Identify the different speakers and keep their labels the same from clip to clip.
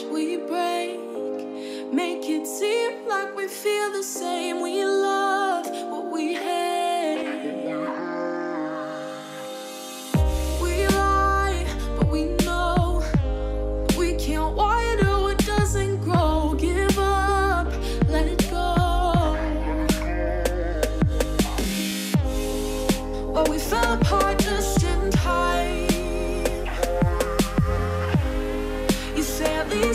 Speaker 1: we break. Make it seem like we feel the same. We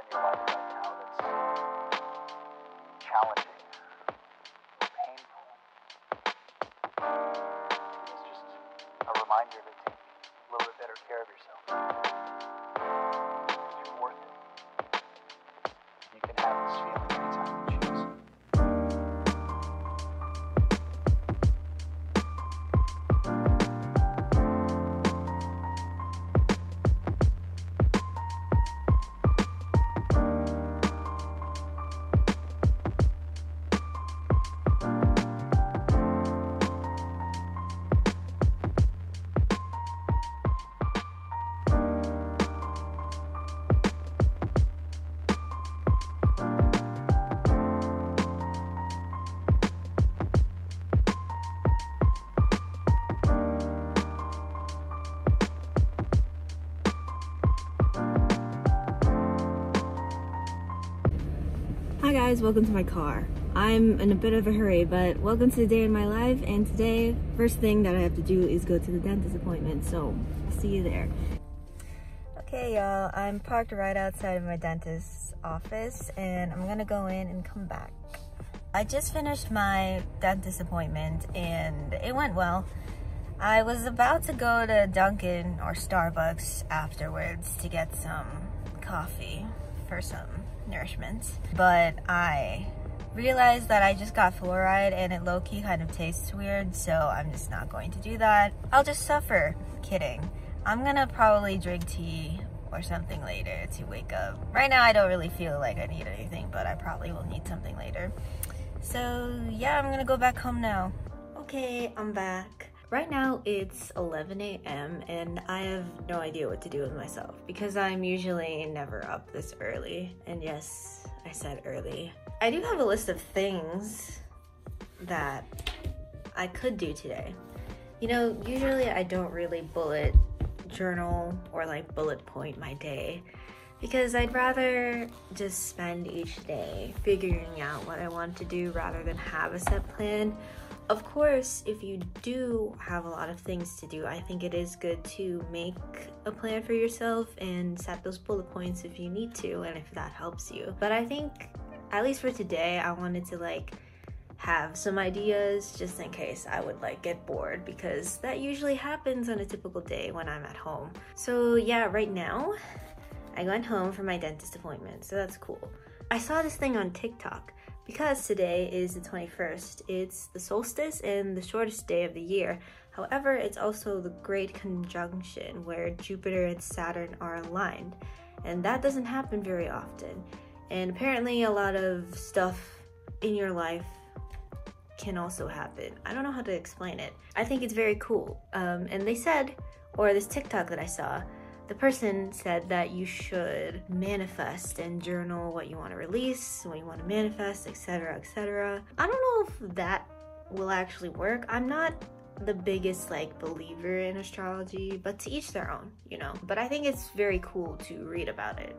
Speaker 1: in
Speaker 2: your life
Speaker 3: Hi guys, welcome to my car. I'm in a bit of a hurry, but welcome to the day in my life. And today, first thing that I have to do is go to the dentist appointment. So, see you there. Okay, y'all, I'm parked right outside of my dentist's office, and I'm gonna go in and come back. I just finished my dentist appointment, and it went well. I was about to go to Dunkin' or Starbucks afterwards to get some coffee for some nourishment, but I realized that I just got fluoride and it low-key kind of tastes weird, so I'm just not going to do that. I'll just suffer. Kidding. I'm gonna probably drink tea or something later to wake up. Right now I don't really feel like I need anything, but I probably will need something later. So yeah, I'm gonna go back home now. Okay, I'm back. Right now it's 11 a.m. and I have no idea what to do with myself because I'm usually never up this early. And yes, I said early. I do have a list of things that I could do today. You know, usually I don't really bullet journal or like bullet point my day because I'd rather just spend each day figuring out what I want to do rather than have a set plan. Of course, if you do have a lot of things to do, I think it is good to make a plan for yourself and set those bullet points if you need to and if that helps you. But I think, at least for today, I wanted to like have some ideas just in case I would like get bored because that usually happens on a typical day when I'm at home. So yeah, right now I went home for my dentist appointment, so that's cool. I saw this thing on TikTok because today is the 21st. It's the solstice and the shortest day of the year. However, it's also the great conjunction where Jupiter and Saturn are aligned, and that doesn't happen very often. And apparently, a lot of stuff in your life can also happen. I don't know how to explain it. I think it's very cool. Um, and they said, or this TikTok that I saw, the person said that you should manifest and journal what you want to release, what you want to manifest, etc., etc. I don't know if that will actually work. I'm not the biggest like believer in astrology, but to each their own, you know. But I think it's very cool to read about it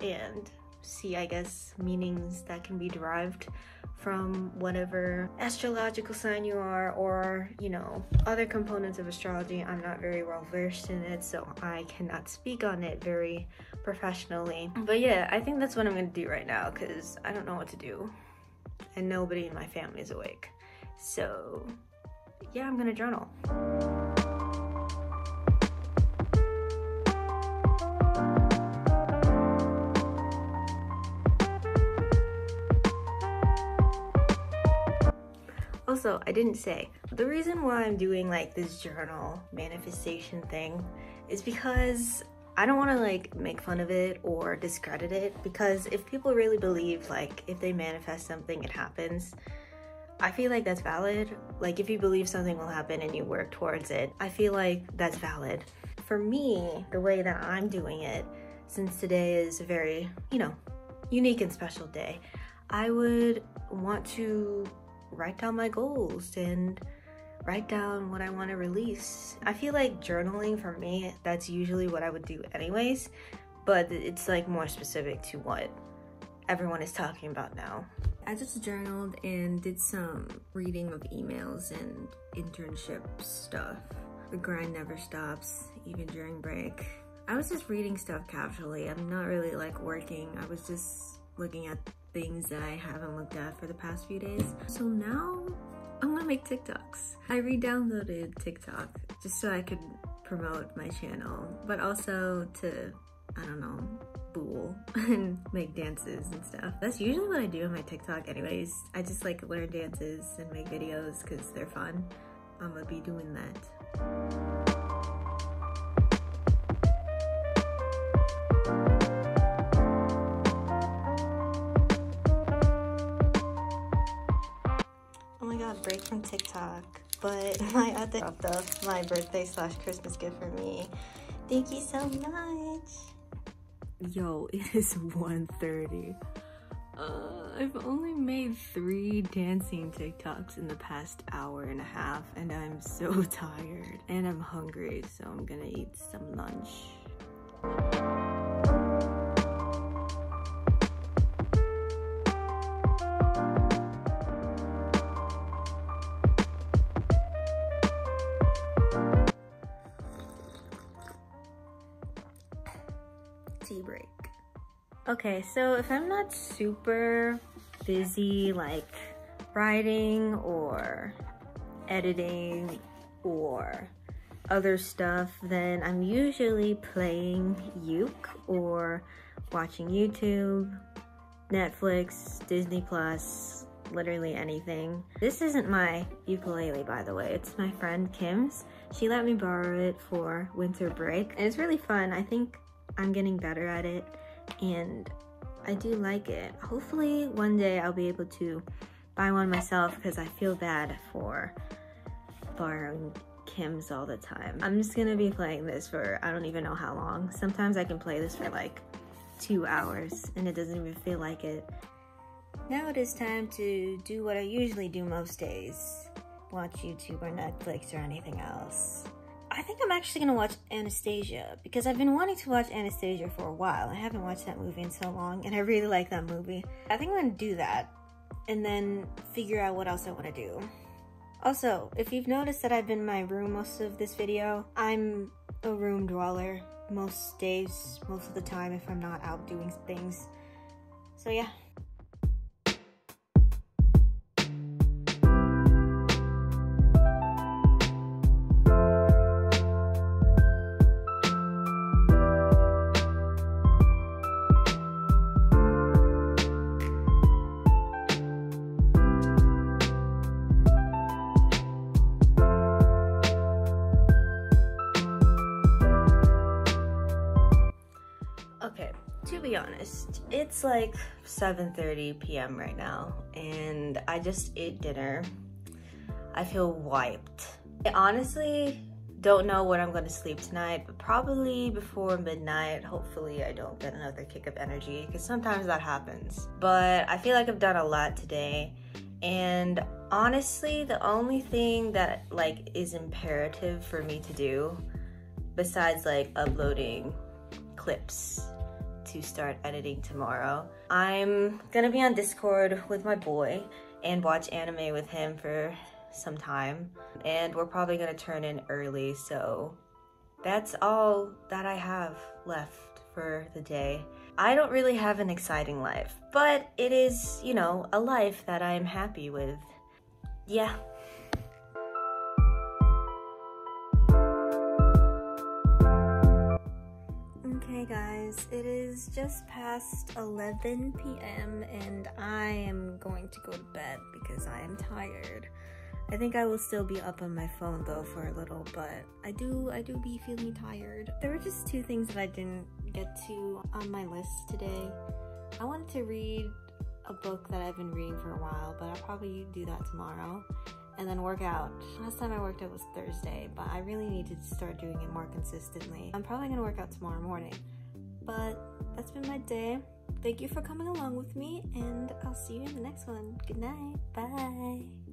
Speaker 3: and see, I guess, meanings that can be derived from whatever astrological sign you are or you know other components of astrology. I'm not very well versed in it so i cannot speak on it very professionally. But yeah i think that's what i'm gonna do right now because i don't know what to do. And nobody in my family is awake. So yeah i'm gonna journal Also, I didn't say the reason why I'm doing like this journal manifestation thing is because I don't want to like make fun of it or discredit it because if people really believe like if they manifest something it happens I feel like that's valid. Like if you believe something will happen and you work towards it, I feel like that's valid. For me, the way that I'm doing it, since today is a very, you know, unique and special day, I would want to write down my goals and write down what I want to release. I feel like journaling for me, that's usually what I would do anyways, but it's like more specific to what everyone is talking about now. I just journaled and did some reading of emails and internship stuff. The grind never stops, even during break. I was just reading stuff casually. I'm not really like working. I was just looking at things that I haven't looked at for the past few days. So now I'm gonna make TikToks. I re-downloaded TikTok just so I could promote my channel, but also to, I don't know, fool and make dances and stuff. That's usually what I do on my TikTok anyways. I just like learn dances and make videos because they're fun. I'm gonna be doing that. From TikTok. But my other dropped off my birthday slash Christmas gift for me. Thank you so much. Yo, it is 1.30. Uh, I've only made three dancing TikToks in the past hour and a half and I'm so tired and I'm hungry so I'm gonna eat some lunch. Okay, so if I'm not super busy like writing or editing or other stuff, then I'm usually playing Uke or watching YouTube, Netflix, Disney Plus, literally anything. This isn't my ukulele, by the way. It's my friend Kim's. She let me borrow it for winter break, and it's really fun. I think I'm getting better at it, and I do like it. Hopefully one day I'll be able to buy one myself because I feel bad for borrowing Kim's all the time. I'm just gonna be playing this for I don't even know how long. Sometimes I can play this for like two hours and it doesn't even feel like it. Now it is time to do what I usually do most days. Watch YouTube or Netflix or anything else. I think I'm actually gonna watch Anastasia because I've been wanting to watch Anastasia for a while. I haven't watched that movie in so long and I really like that movie. I think I'm gonna do that and then figure out what else I wanna do. Also, if you've noticed that I've been in my room most of this video, I'm a room dweller most days, most of the time if I'm not out doing things. So yeah. It's like 7:30 p.m. right now and I just ate dinner. I feel wiped. I honestly don't know when I'm going to sleep tonight, but probably before midnight. Hopefully I don't get another kick of energy because sometimes that happens. But I feel like I've done a lot today and honestly, the only thing that like is imperative for me to do besides like uploading clips to start editing tomorrow. I'm gonna be on Discord with my boy and watch anime with him for some time. And we're probably gonna turn in early, so that's all that I have left for the day. I don't really have an exciting life, but it is, you know, a life that I'm happy with. Yeah. Guys, it is just past 11 p.m. and I am going to go to bed because I am tired. I think I will still be up on my phone though for a little, but I do I do be feeling tired. There were just two things that I didn't get to on my list today. I wanted to read a book that I've been reading for a while, but I'll probably do that tomorrow. And then work out. Last time I worked out was Thursday, but I really need to start doing it more consistently. I'm probably gonna work out tomorrow morning. But that's been my day. Thank you for coming along with me, and I'll see you in the next one. Good night. Bye.